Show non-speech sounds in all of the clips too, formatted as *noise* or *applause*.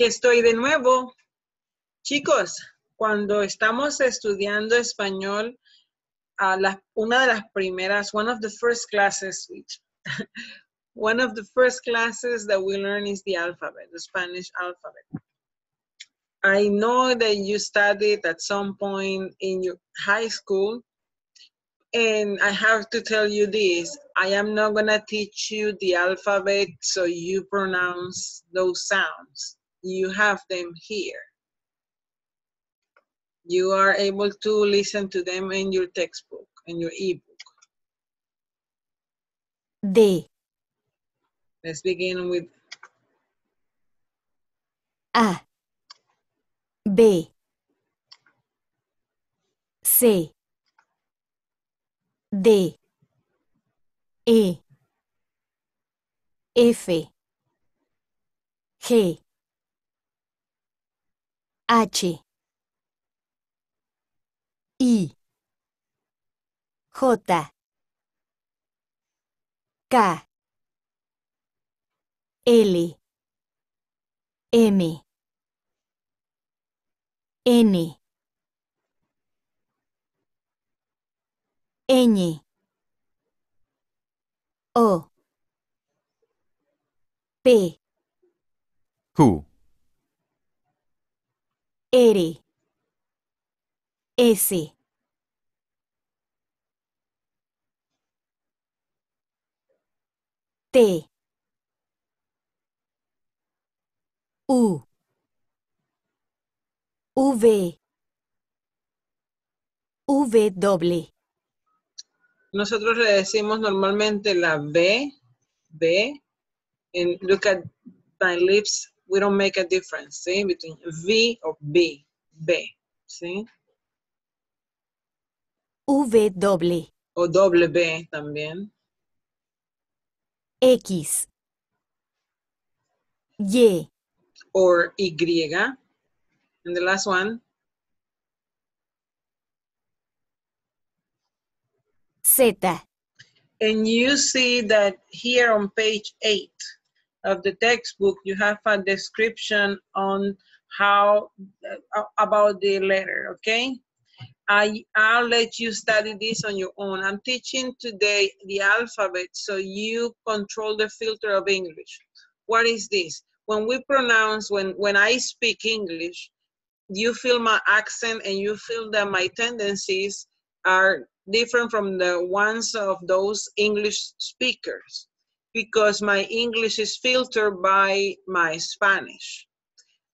Aquí estoy de nuevo. Chicos, cuando estamos estudiando español, la, una de las primeras, one of the first classes, which, *laughs* one of the first classes that we learn is the alphabet, the Spanish alphabet. I know that you studied at some point in your high school, and I have to tell you this, I am not gonna teach you the alphabet so you pronounce those sounds. You have them here. You are able to listen to them in your textbook, in your ebook. D, Let's begin with A, B, C, D, E, F, G, H, I, J, K, L, M, N, Ñ, O, P, Q, R, S, T, U, V, W, Nosotros le decimos normalmente la B, B, and look at my lips, we don't make a difference, see, between V or B, B, see, W, o doble B también. X, Y, or Y. And the last one, Z, and you see that here on page eight of the textbook, you have a description on how, uh, about the letter, okay? I, I'll let you study this on your own. I'm teaching today the alphabet so you control the filter of English. What is this? When we pronounce, when, when I speak English, you feel my accent and you feel that my tendencies are different from the ones of those English speakers because my English is filtered by my Spanish.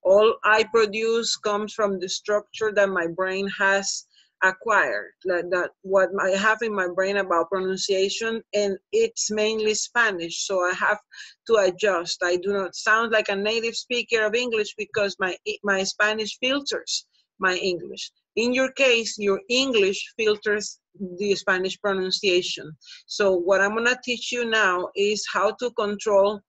All I produce comes from the structure that my brain has acquired, that, what I have in my brain about pronunciation, and it's mainly Spanish, so I have to adjust. I do not sound like a native speaker of English because my, my Spanish filters my English. In your case, your English filters the Spanish pronunciation. So what I'm gonna teach you now is how to control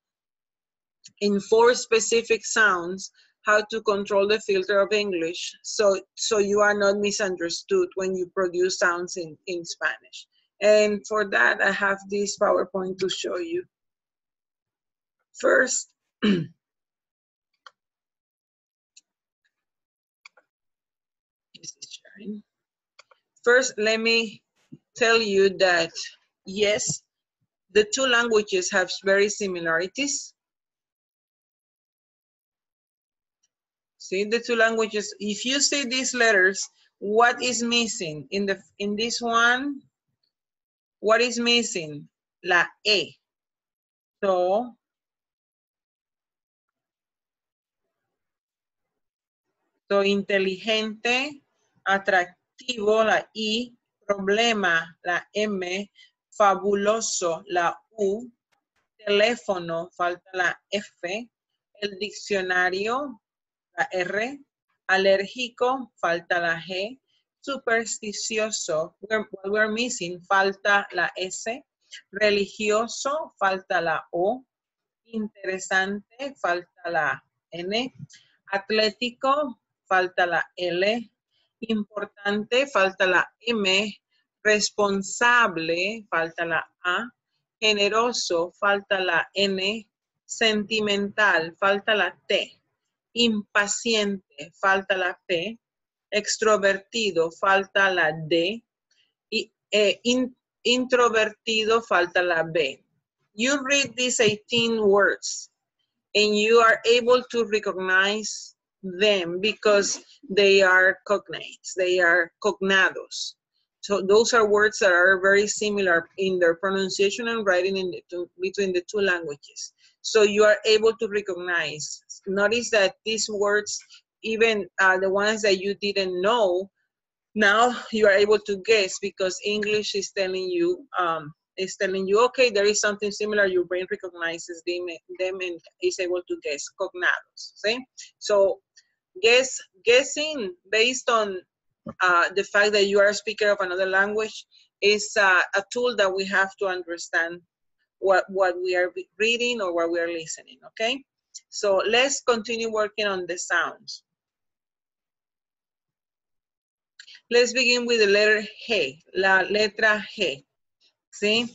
in four specific sounds, how to control the filter of English so, so you are not misunderstood when you produce sounds in, in Spanish. And for that, I have this PowerPoint to show you. First, *clears throat* sharing. First, let me tell you that yes, the two languages have very similarities. See the two languages. If you see these letters, what is missing in the in this one? What is missing? La E. So So inteligente, atractivo, la I, problema, la M, fabuloso, la U, teléfono, falta la F, el diccionario, la R, alérgico, falta la G, supersticioso, we're, we're missing, falta la S, religioso, falta la O, interesante, falta la N, atlético, falta la L, importante, falta la M, responsable, falta la A, generoso, falta la N, sentimental, falta la T. Impaciente, falta la P. Extrovertido, falta la D. Y, eh, in- introvertido, falta la B. You read these 18 words and you are able to recognize them because they are cognates, they are cognados. So those are words that are very similar in their pronunciation and writing in the two, between the two languages. So you are able to recognize. Notice that these words, even uh, the ones that you didn't know, now you are able to guess because English is telling you um, is telling you, okay, there is something similar. Your brain recognizes them, them and is able to guess cognados. See? So guess guessing based on uh, the fact that you are a speaker of another language is uh, a tool that we have to understand what what we are reading or what we are listening. Okay, so let's continue working on the sounds. Let's begin with the letter G, la letra G. See,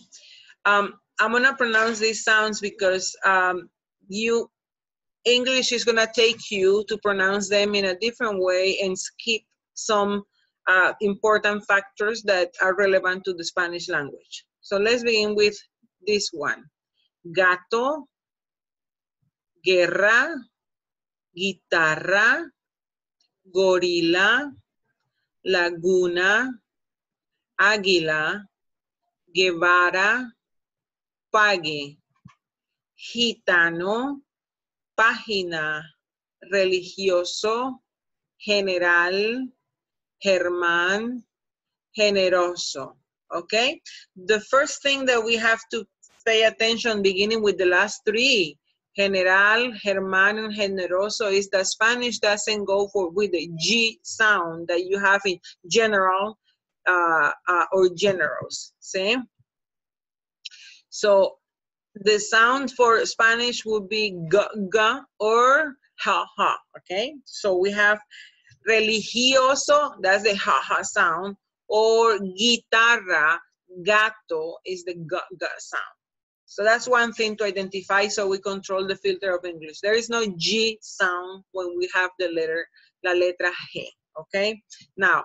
um, I'm gonna pronounce these sounds because um, you English is gonna take you to pronounce them in a different way and skip some uh, important factors that are relevant to the Spanish language. So let's begin with this one. Gato, guerra, guitarra, gorila, laguna, águila, Guevara, pague, gitano, página, religioso, general, Germán, generoso. Okay? The first thing that we have to pay attention, beginning with the last three, general, Germán, and generoso, is that Spanish doesn't go for with the G sound that you have in general uh, uh, or generous. See? So the sound for Spanish would be g, g or ha ha. Okay? So we have religioso, that's the ha ha sound, or guitarra, gato is the g, g sound. So that's one thing to identify so we control the filter of English. There is no G sound when we have the letter, la letra G, okay? Now,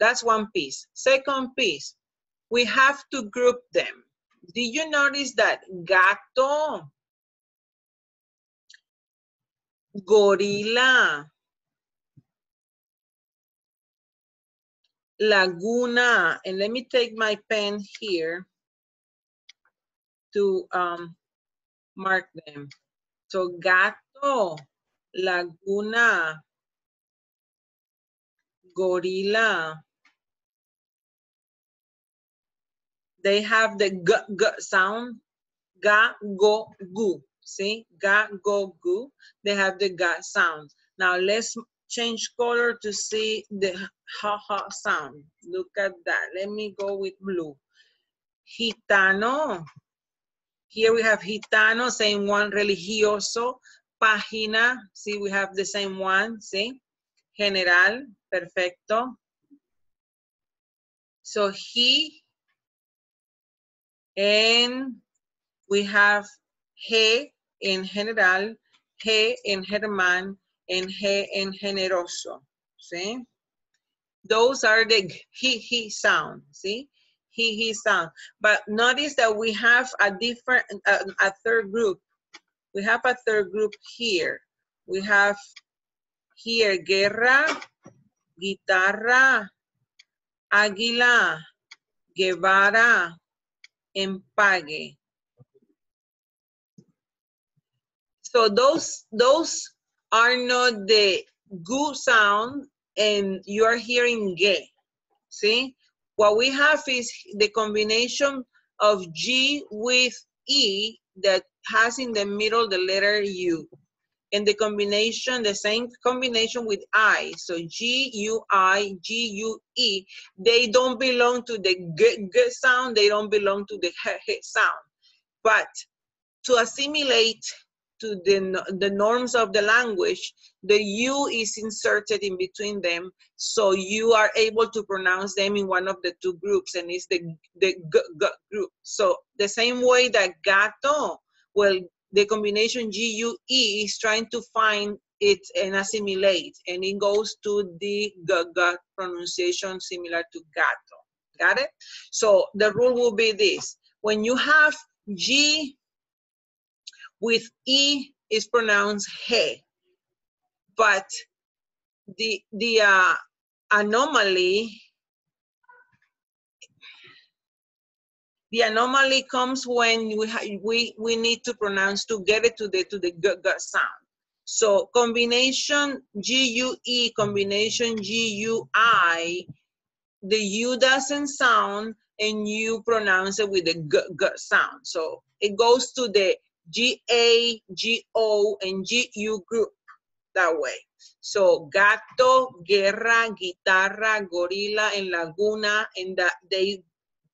that's one piece. Second piece, we have to group them. Did you notice that gato, gorila, laguna, and let me take my pen here to um, mark them. So gato, laguna, gorila. They have the g, g sound, ga, go, gu. See, ga, go, gu. They have the ga sound. Now let's change color to see the ha, ha sound. Look at that. Let me go with blue. Gitano. Here we have gitano, same one, religioso. Página, see, we have the same one, see? General, perfecto. So he, and we have he in general, he in Germán, and he in generoso, see? Those are the he, he sound, see? he, he sound. But notice that we have a different, a, a third group. We have a third group here. We have here guerra, guitarra, águila, Guevara, So those, those are not the gu sound and you are hearing ge, see? What we have is the combination of G with E that has in the middle the letter U. And the combination, the same combination with I. So G, U, I, G, U, E. They don't belong to the G, G sound. They don't belong to the H, H sound. But to assimilate to the, the norms of the language, the U is inserted in between them, so you are able to pronounce them in one of the two groups, and it's the, the G, G group. So the same way that gato, well, the combination G-U-E is trying to find it and assimilate, and it goes to the g-g pronunciation similar to gato. Got it? So the rule will be this. When you have G with E is pronounced he, but the, the uh, anomaly the anomaly comes when we, we, we need to pronounce to get it to the, to the g, g sound. So combination G-U-E, combination G-U-I, the U doesn't sound and you pronounce it with the g, g sound. So it goes to the G-A, G-O, and G-U group that way. So gato, guerra, guitarra, gorilla, and laguna, and that they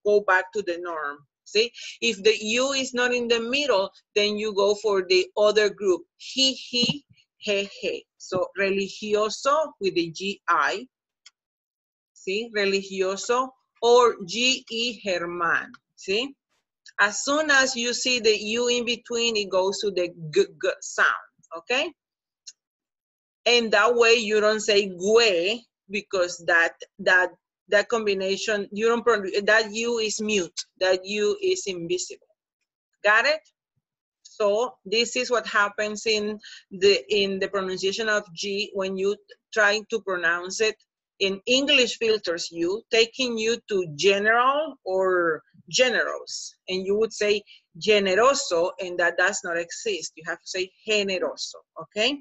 go back to the norm. See, if the U is not in the middle, then you go for the other group. He, he, he, he. So religioso with the G-I. See, religioso or G-E, German. See, as soon as you see the U in between, it goes to the G, G sound, okay? And that way you don't say gue because that, that that combination, you don't produce, that U is mute, that U is invisible. Got it? So this is what happens in the in the pronunciation of G when you trying to pronounce it in English filters you, taking you to general or generals. and you would say generoso, and that does not exist. You have to say generoso, okay?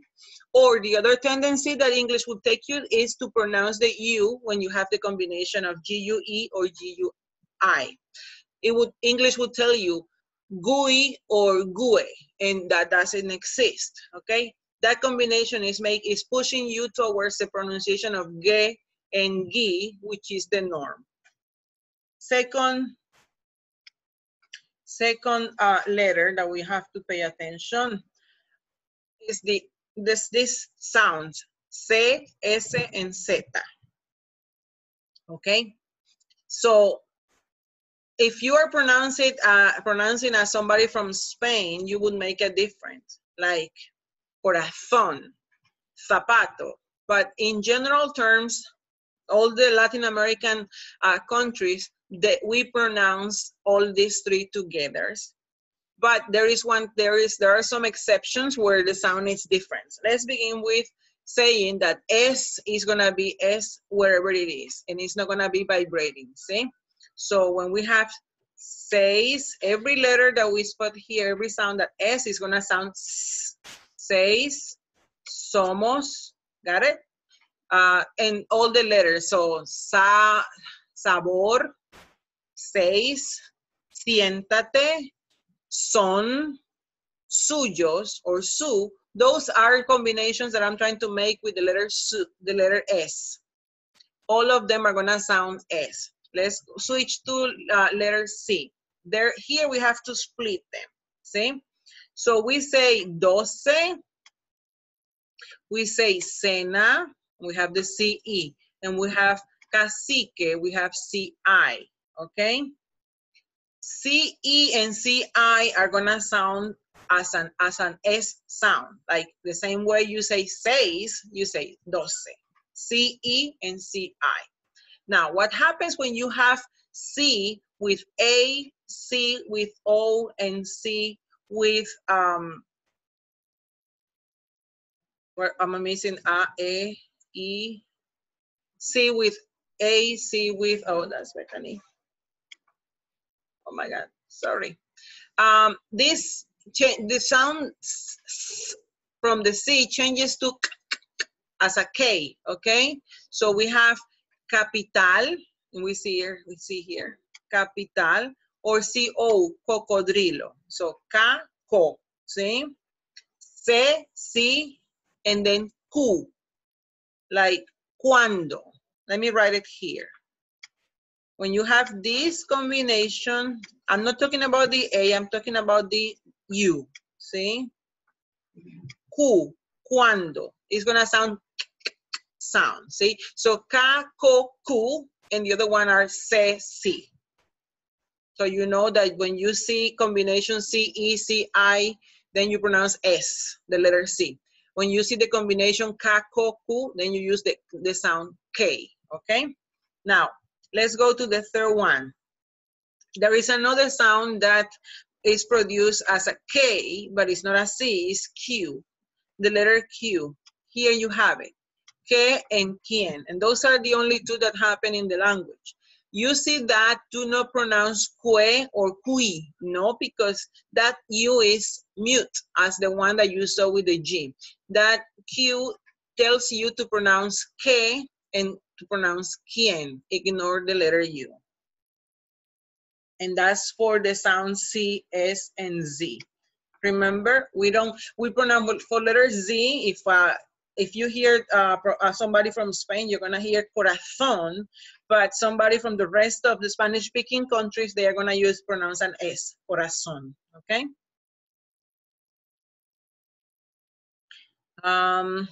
Or the other tendency that English would take you is to pronounce the U when you have the combination of G-U-E or G-U-I. It would, English would tell you GUI or GUE, and that doesn't exist, okay? That combination is make is pushing you towards the pronunciation of ge and gi, which is the norm. Second, second uh, letter that we have to pay attention is the this this sounds C, S, and Z. Okay, so if you are pronouncing uh, pronouncing as somebody from Spain, you would make a difference, like corazón, zapato. But in general terms, all the Latin American uh, countries that we pronounce all these three together. But there is one, there is, there are some exceptions where the sound is different. Let's begin with saying that S is gonna be S wherever it is, and it's not gonna be vibrating, see? So when we have says, every letter that we spot here, every sound that S is gonna sound says, somos, got it? Uh, and all the letters, so sa, sabor, seis, siéntate, son, suyos, or su, those are combinations that I'm trying to make with the letter su, the letter S. All of them are gonna sound S. Let's switch to uh, letter C. There, here we have to split them, see? So we say doce, we say cena, we have the CE, and we have cacique, we have CI, okay? CE and CI are gonna sound as an as an S sound, like the same way you say seis, you say doce. CE and CI. Now, what happens when you have C with A, C with O, and C with um where am I missing A, A, E, C with A, C with oh that's Bethany. Oh my God, sorry. Um, this the sound from the C changes to as a K, okay? So we have capital, and we see here, we see here, capital, or C-O, cocodrilo. So ca, co, see? C, C, and then Q, like cuando. Let me write it here. When you have this combination, I'm not talking about the A, I'm talking about the U, see? Q, cuando. It's gonna sound sound, see? So ka, ko, and the other one are se, si. So you know that when you see combination C, E, C, I, then you pronounce S, the letter C. When you see the combination ka, ku, then you use the, the sound K, okay? Now, let's go to the third one. There is another sound that is produced as a K, but it's not a C, it's Q, the letter Q. Here you have it, que and quien, and those are the only two that happen in the language. You see that do not pronounce que or qui, no, because that U is mute as the one that you saw with the G. That Q tells you to pronounce que and to pronounce quien. Ignore the letter U. And that's for the sound C, S, and Z. Remember, we don't, we pronounce for letter Z, if uh, if you hear uh, uh, somebody from Spain, you're gonna hear corazón, but somebody from the rest of the Spanish-speaking countries, they are gonna use pronounce an S, corazón, okay? Um,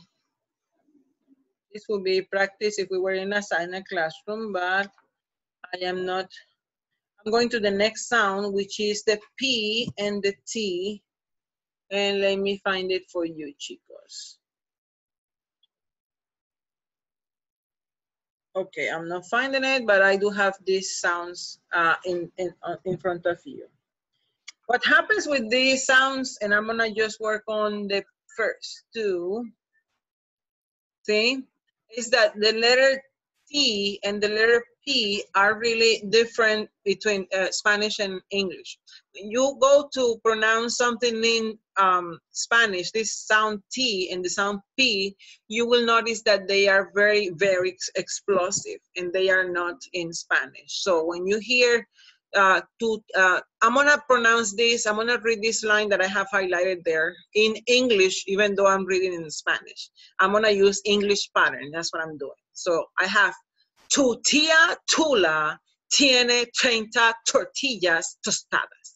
this would be practice if we were in a silent classroom, but I am not. I'm going to the next sound, which is the P and the T. And let me find it for you, chicos. Okay, I'm not finding it, but I do have these sounds uh, in, in, uh, in front of you. What happens with these sounds, and I'm gonna just work on the first two, see, is that the letter T and the letter P are really different between uh, Spanish and English. When you go to pronounce something in um, Spanish, this sound T and the sound P, you will notice that they are very, very explosive and they are not in Spanish. So when you hear uh, to, uh, I'm gonna pronounce this, I'm gonna read this line that I have highlighted there in English, even though I'm reading in Spanish. I'm gonna use English pattern, that's what I'm doing. So I have tu tía Tula tiene 30 tortillas tostadas.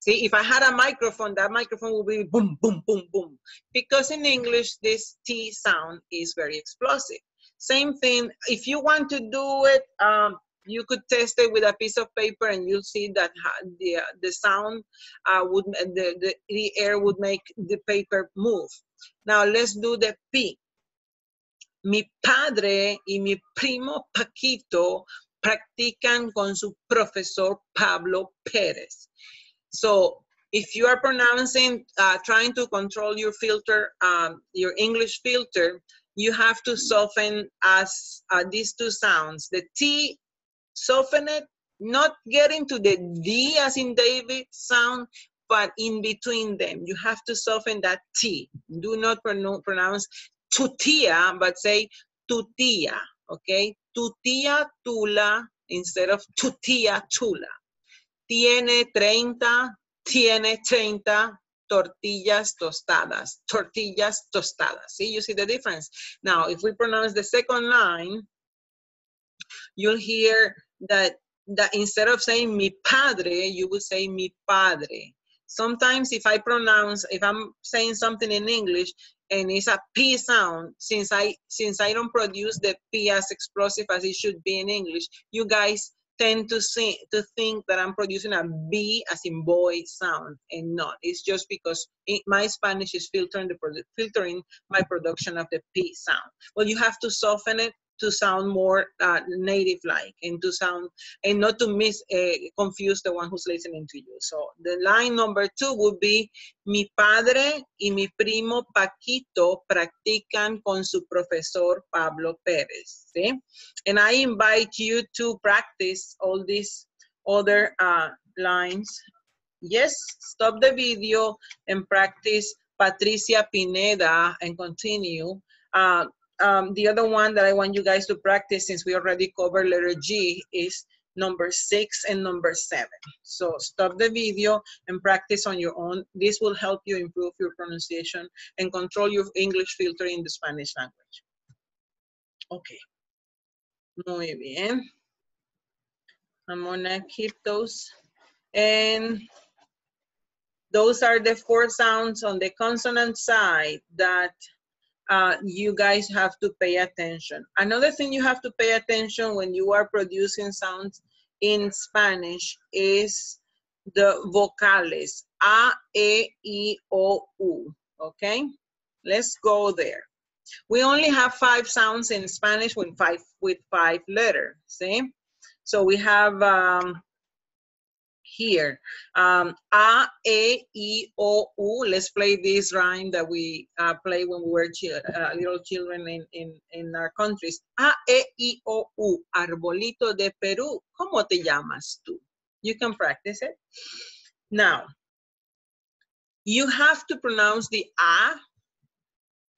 See, if I had a microphone, that microphone would be boom, boom, boom, boom. Because in English, this T sound is very explosive. Same thing, if you want to do it, um, you could test it with a piece of paper and you'll see that the, the sound uh, would, the, the, the air would make the paper move. Now let's do the P. Mi padre y mi primo Paquito practican con su profesor Pablo Pérez. So if you are pronouncing, uh, trying to control your filter, um, your English filter, you have to soften as uh, these two sounds. The T, soften it, not getting to the D as in David sound, but in between them. You have to soften that T. Do not pronounce tu tía, but say tu tía, okay? Tu tía Tula instead of tu tía Tula. Tiene 30, tiene 30 tortillas tostadas, tortillas tostadas. See, you see the difference? Now, if we pronounce the second line, you'll hear that, that instead of saying mi padre, you would say mi padre. Sometimes if I pronounce, if I'm saying something in English, and it's a P sound, since I since I don't produce the P as explosive as it should be in English, you guys tend to see to think that I'm producing a B as in boy sound and not. It's just because it, my Spanish is filtering the filtering my production of the P sound. Well, you have to soften it to sound more uh, native-like and to sound and not to miss uh, confuse the one who's listening to you. So the line number two would be mi padre y mi primo Paquito practican con su profesor Pablo Pérez. ¿sí? And I invite you to practice all these other uh, lines. Yes, stop the video and practice Patricia Pineda and continue. Uh, um, the other one that I want you guys to practice since we already covered letter G is number six and number seven. So stop the video and practice on your own. This will help you improve your pronunciation and control your English filter in the Spanish language. Okay. Muy bien. I'm gonna keep those. And those are the four sounds on the consonant side that uh, you guys have to pay attention. Another thing you have to pay attention when you are producing sounds in Spanish is the vocales, A, E, I, O, U, okay? Let's go there. We only have five sounds in Spanish with five with five letters. See? So we have um, here um, A, E, I, O, U. Let's play this rhyme that we uh, play when we were chi- uh, little children in, in, in our countries. A, E, I, O, U. Arbolito de Perú. ¿Cómo te llamas tú? You can practice it. Now, you have to pronounce the A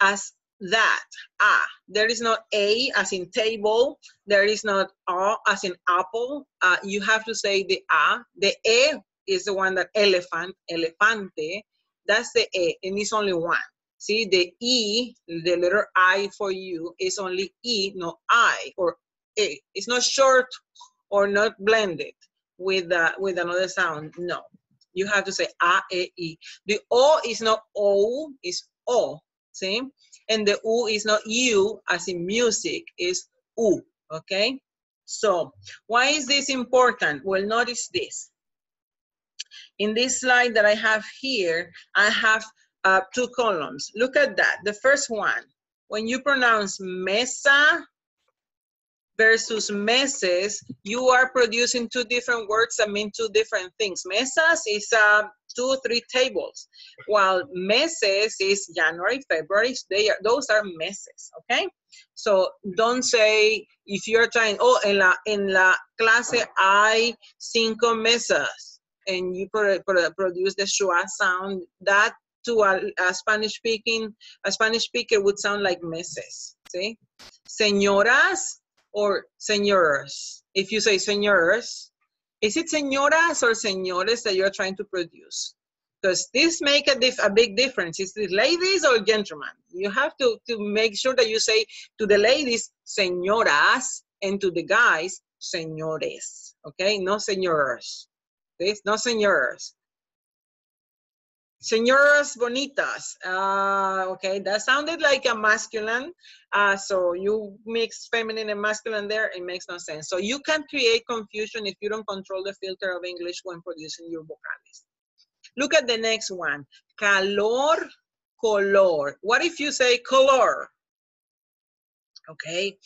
as that, A. There is not A as in table. There is not A as in apple. Uh, you have to say the A. The E is the one that elephant, elefante. That's the E, and it's only one. See, the E, the letter I for you, is only E, no I, or a. It's not short or not blended with, uh, with another sound. No. You have to say A, E, I. The O is not O, it's O. See? And the U is not U as in music, is U. Okay? So, why is this important? Well, notice this. In this slide that I have here, I have uh, two columns. Look at that. The first one, when you pronounce mesa versus meses, you are producing two different words that mean two different things. Mesas is uh, two, three tables, while meses is January, February. They are, those are meses, okay? So don't say, if you're trying, oh, en la, en la clase hay cinco mesas, and you pro, pro, produce the schwa sound, that to a, a Spanish speaking, a Spanish speaker would sound like meses, see? Señoras or señores. If you say señores, is it señoras or señores that you're trying to produce? Because this make a, dif- a big difference. Is it ladies or gentlemen? You have to, to make sure that you say to the ladies, señoras, and to the guys, señores. Okay, no señores. Okay? No señores. Señoras bonitas. Uh, okay, that sounded like a masculine. Uh, so you mix feminine and masculine there, it makes no sense. So you can create confusion if you don't control the filter of English when producing your vocabularies. Look at the next one. Calor, color. What if you say color? Okay.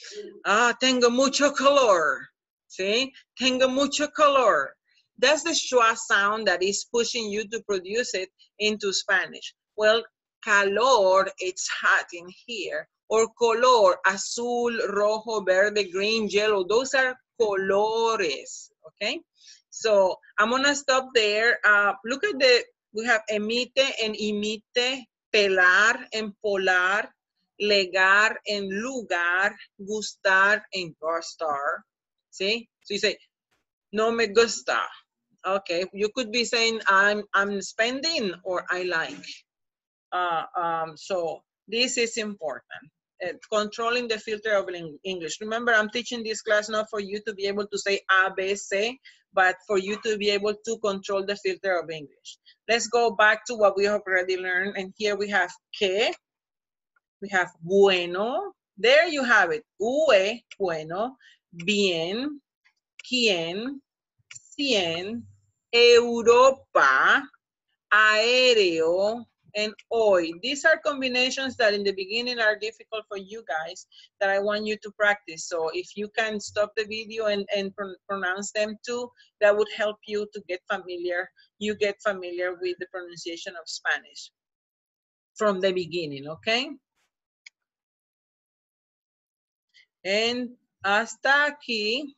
Ah, tengo mucho color. See? Tengo mucho color. That's the schwa sound that is pushing you to produce it into Spanish. Well, calor, it's hot in here. Or color, azul, rojo, verde, green, yellow. Those are colores, okay? So I'm gonna stop there. Uh, look at the, we have emite and imite, pelar and polar, legar and lugar, gustar and gustar. See? So you say, no me gusta. Okay, you could be saying I'm I'm spending or I like. Uh, um, so this is important. Uh, controlling the filter of English. Remember, I'm teaching this class not for you to be able to say A, B, C, but for you to be able to control the filter of English. Let's go back to what we have already learned. And here we have que, we have bueno. There you have it. Ue, bueno, bien, quien, cien, Europa, aéreo, and hoy. These are combinations that in the beginning are difficult for you guys that I want you to practice. So if you can stop the video and, and pr- pronounce them too, that would help you to get familiar, you get familiar with the pronunciation of Spanish from the beginning, okay? And hasta aquí,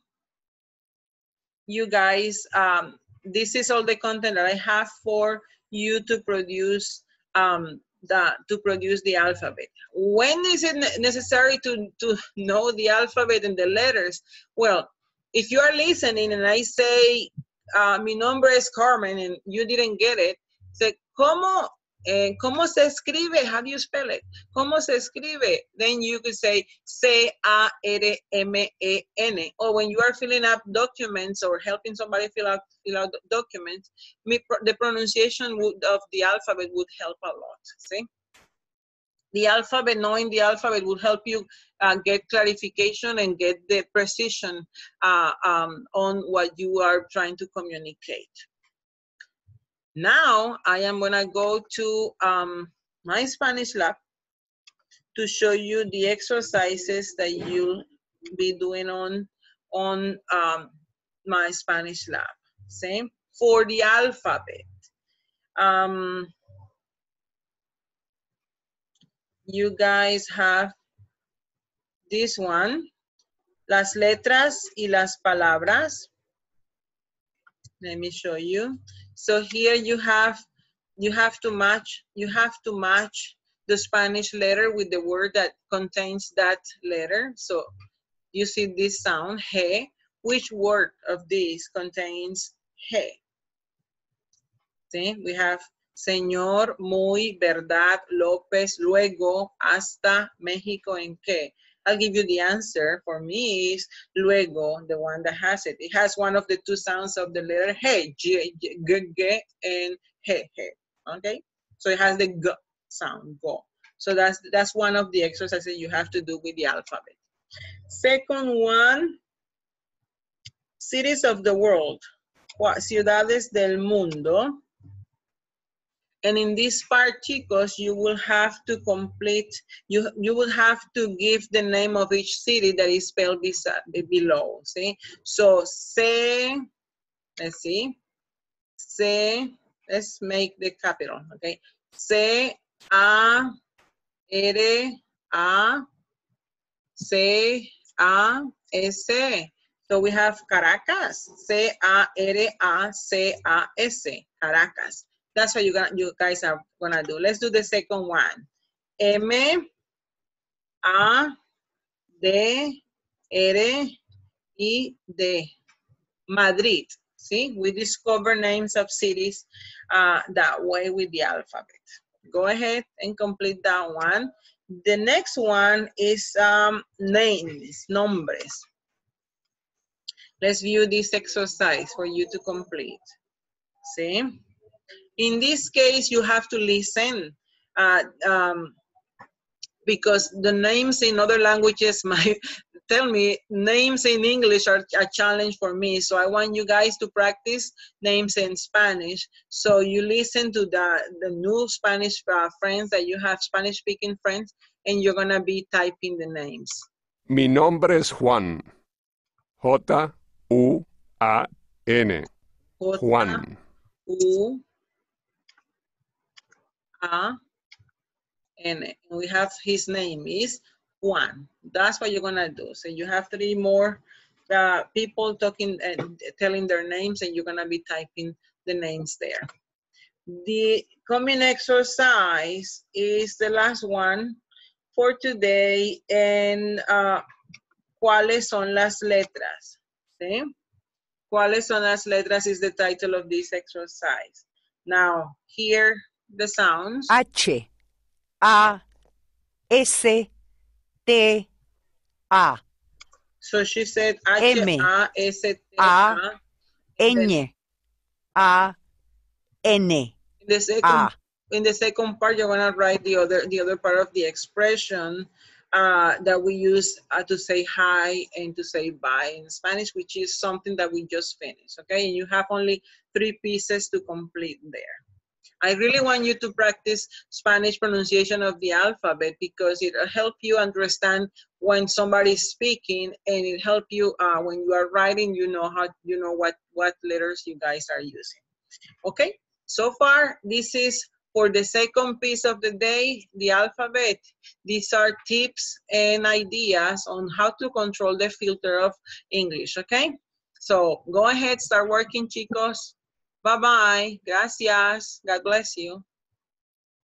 you guys, um, this is all the content that I have for you to produce um, the, to produce the alphabet. When is it necessary to, to know the alphabet and the letters? Well, if you are listening and I say, uh, mi nombre es Carmen and you didn't get it, say, ¿cómo, eh, ¿cómo se escribe? How do you spell it? ¿Cómo se escribe? Then you could say C-A-R-M-E-N. Or when you are filling up documents or helping somebody fill out, fill out documents, me- the pronunciation would, of the alphabet would help a lot, see? The alphabet, knowing the alphabet would help you uh, get clarification and get the precision uh, um, on what you are trying to communicate. Now I am gonna go to um, my Spanish lab to show you the exercises that you'll be doing on, on um, my Spanish lab. Same for the alphabet. Um, you guys have this one, las letras y las palabras. Let me show you. So here you have, you have to match, you have to match the Spanish letter with the word that contains that letter. So you see this sound, he. Which word of this contains he? See, we have señor, muy, verdad, López, luego, hasta, México, en qué. I'll give you the answer. For me is luego, the one that has it. It has one of the two sounds of the letter g, g, g, g and he, he. Okay? So it has the g sound, go. So that's that's one of the exercises you have to do with the alphabet. Second one, cities of the world, ciudades del mundo. And in this part, chicos, you will have to complete, you, you will have to give the name of each city that is spelled below, see? So, C, let's see, C, let's make the capital, okay? C, A, R, A, C, A, S. So we have Caracas, C-A-R-A-C-A-S, Caracas. That's what you, got, you guys are gonna do. Let's do the second one. M, A, D, R, I, D. Madrid. See, we discover names of cities uh, that way with the alphabet. Go ahead and complete that one. The next one is um, names, nombres. Let's view this exercise for you to complete. See? In this case, you have to listen uh, um, because the names in other languages *laughs* might tell me names in English are a challenge for me. So I want you guys to practice names in Spanish. So you listen to the, the new Spanish uh, friends that you have, Spanish speaking friends, and you're going to be typing the names. Mi nombre es Juan. J U A N. Juan. U A. And we have his name is Juan. That's what you're gonna do. So you have three more uh, people talking and telling their names, and you're gonna be typing the names there. The coming exercise is the last one for today, and uh, ¿cuáles son las letras? ¿Sí? ¿Cuáles son las letras is the title of this exercise. Now, hear the sounds. H, A, S, T, A, So she said M. H-A-S-T-A. Ñ, A, N, In the second, A. in the second part, you're gonna write the other, the other part of the expression uh, that we use uh, to say hi and to say bye in Spanish, which is something that we just finished, okay? And you have only three pieces to complete there. I really want you to practice Spanish pronunciation of the alphabet because it'll help you understand when somebody's speaking and it help you uh, when you are writing, you know how, you know what, what letters you guys are using. Okay, so far, this is for the second piece of the day, the alphabet. These are tips and ideas on how to control the filter of English, okay? So go ahead, start working, chicos. Bye-bye. Gracias. God bless you.